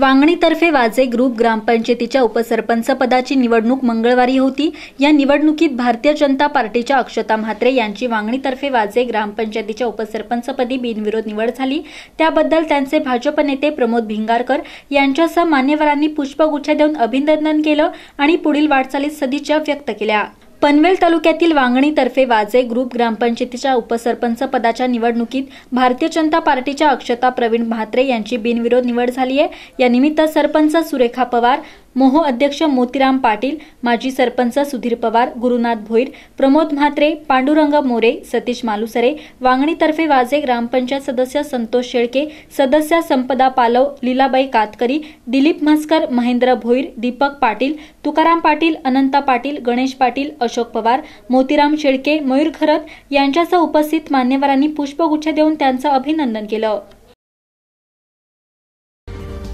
वांगणीतर्फे वाजे ग्रुप ग्रामपंचायतीच्या उपसरपंच पदाची निवडणूक मंगळवारी होती. या निवडणुकीत भारतीय जनता पार्टीच्या अक्षता म्हात्रे यांची वांगणीतर्फे वाजे ग्रामपंचायतीच्या उपसरपंचपदी बिनविरोध निवड झाली. त्याबद्दल त्यांचे भाजप नेते प्रमोद भिंगारकर यांच्यासह मान्यवरांनी पुष्पगुच्छ देऊन अभिनंदन केलं आणि पुढील वाटचालीत सदिच्छा व्यक्त केल्या. पनवेल तालुक्यातील वांगणीतर्फे वाजे ग्रुप ग्रामपंचायतीच्या उपसरपंच पदाच्या निवडणुकीत भारतीय जनता पार्टीच्या अक्षता प्रवीण म्हात्रे यांची बिनविरोध निवड झाली आहे. यानिमित्त सरपंच सुरेखा पवार मोह अध्यक्ष मोतीराम पाटील माजी सरपंच सुधीर पवार गुरुनाथ भोईर प्रमोद म्हात्रे पांडुरंग मोरे सतीश मालुसरे वांगणीतर्फे वाजे ग्रामपंचायत सदस्य संतोष शेळके सदस्य संपदा पालव लीलाबाई कातकरी दिलीप म्हस्कर महेंद्र भोईर दीपक पाटील तुकाराम पाटील अनंता पाटील गणेश पाटील अशोक पवार मोतीराम शेळके मयूर खरत यांच्यासह उपस्थित मान्यवरांनी पुष्पगुच्छ देऊन त्यांचं अभिनंदन केलं.